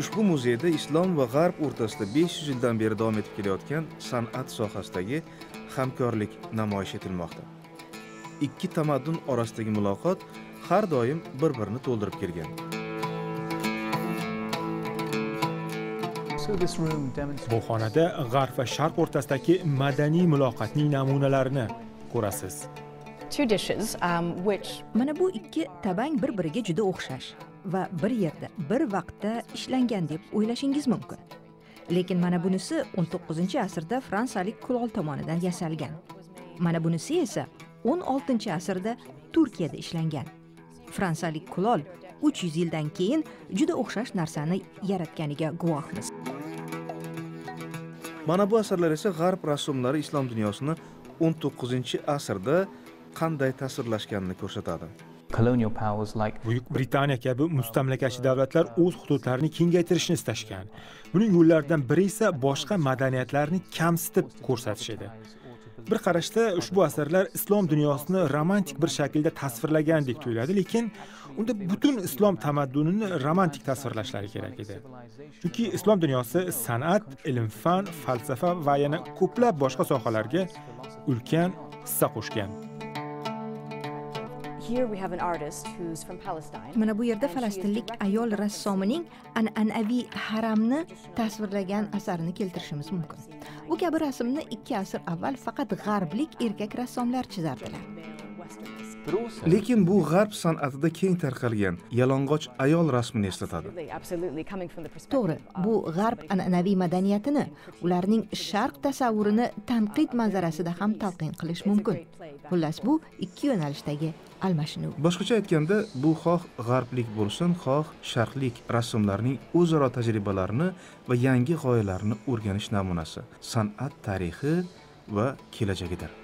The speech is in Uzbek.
ushbu muzeyda islom va g'arb o'rtasida 500 yildan beri davom etib kelayotgan san'at sohasidagi hamkorlik namoyish etilmoqda. Ikki tamaddun orasidagi muloqot har doim bir birini to'ldirib kelgan. Bu xonada g'arb va sharq o'rtasidagi madaniy muloqotning namunalarini ko'rasiz. Um, mana bu ikki tabang bir biriga juda o'xshash va bir yerda bir vaqtda ishlangan deb o'ylashingiz mumkin. Lekin mana bunisi 19 asrda fransiyalik kulol tomonidan yasalgan. Mana bunisi esa 16 asrda turkiyada ishlangan. Fransiyalik kulol 300 yildan keyin juda o'xshash narsani yaratganiga guvohmiz. Mana bu asarlar esa g'arb rassomlari islom dunyosini 19 asrda qanday tasvirlashganini ko'rsatadi. Buyuk britaniya kabi mustamlakachi davlatlar o'z hududlarini kengaytirishni istashgan. Buning yo'llaridan biri esa boshqa madaniyatlarni kamsitib ko'rsatish edi. Bir qarashda ushbu asarlar islom dunyosini romantik bir shaklda tasvirlagandek tuyuladi lekin unda butun islom tamaddunini romantik tasvirlashlari kerak edi. Chunki islom dunyosi san'at ilm fan falsafa va yana ko'plab boshqa sohalarga ulkan hissa qo'shgan mana bu yerda falastinlik ayol rassomining an'anaviy haramni tasvirlagan asarini keltirishimiz mumkin. Bu kabi rasmni ikki asr avval faqat g'arblik erkak rassomlar chizardilar lekin bu g'arb san'atida keng tarqalgan yalang'och ayol rasmini eslatadi. To'g'ri bu g'arb an'anaviy madaniyatini ularning sharq tasavvurini tanqid manzarasida ham talqin qilish mumkin. xullas bu ikki yo'nalishdagi almashinuv. Boshqacha aytganda bu xoh g'arblik bo'lsin xoh sharqlik rassomlarning o'zaro tajribalarini va yangi g'oyalarni o'rganish namunasi san'at tarixi va kelajagidir